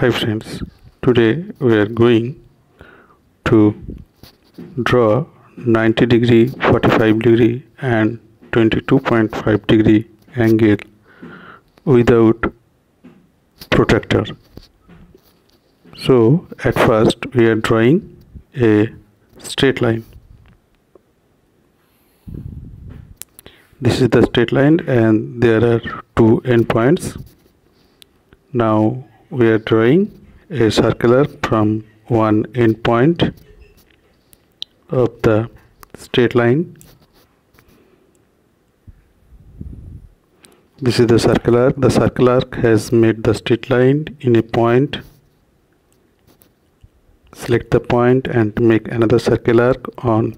Hi friends, today we are going to draw 90 degree, 45 degree and 22.5 degree angle without protractor. So at first we are drawing a straight line. This is the straight line and there are two endpoints. Now we are drawing a circular from one endpoint of the straight line. This is the circular. The circular arc has made the straight line in a point. Select the point and make another circular arc on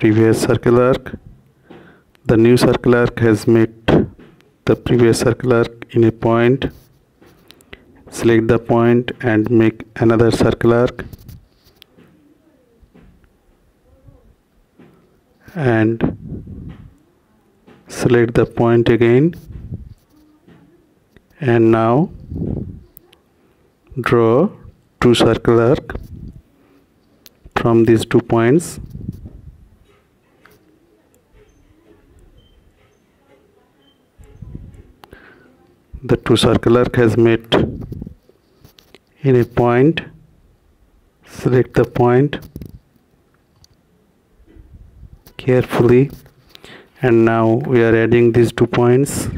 previous circular. Arc. the new circular arc has made the previous circular arc in a point select the point and make another circle arc. And select the point again. And now draw two circle arc from these two points. The two circle arc has met in a point select the point carefully. And now we are adding these two points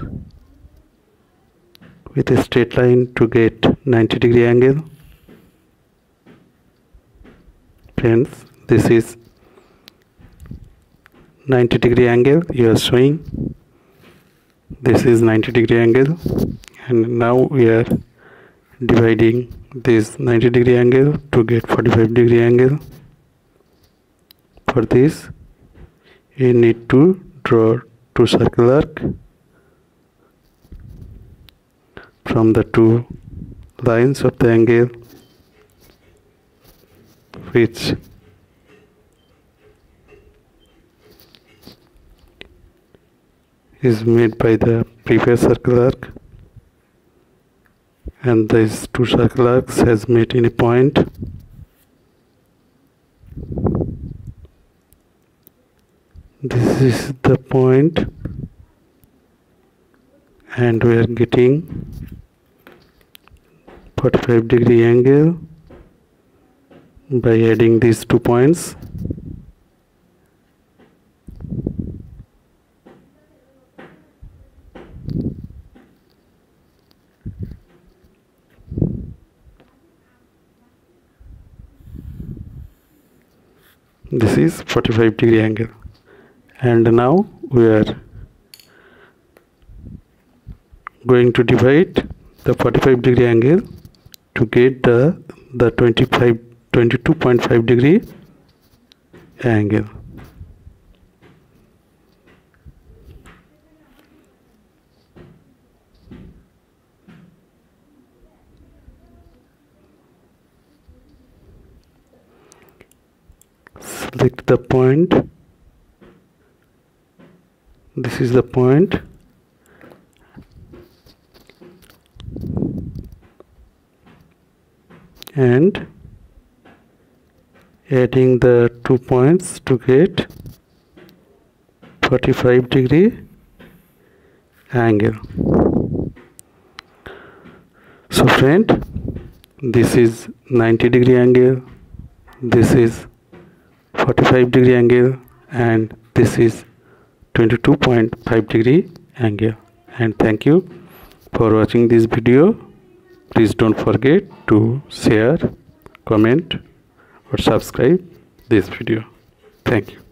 with a straight line to get 90 degree angle. Friends this is 90 degree angle you are showing. This is 90 degree angle. And now we are dividing this 90 degree angle to get 45 degree angle. For this you need to draw two circle arc from the two lines of the angle which is made by the previous circle arc and these two circle arcs has met in a point? This is the point. And we are getting 45 degree angle by adding these two points this is 45 degree angle. And now we are going to divide the 45 degree angle to get the the 25 22.5 degree angle select the point. This is the point. And adding the two points to get 45 degree angle. So friend this is 90 degree angle. This is 45 degree angle and this is 22.5 degree angle. And thank you for watching this video. Please don't forget to share comment or subscribe this video. Thank you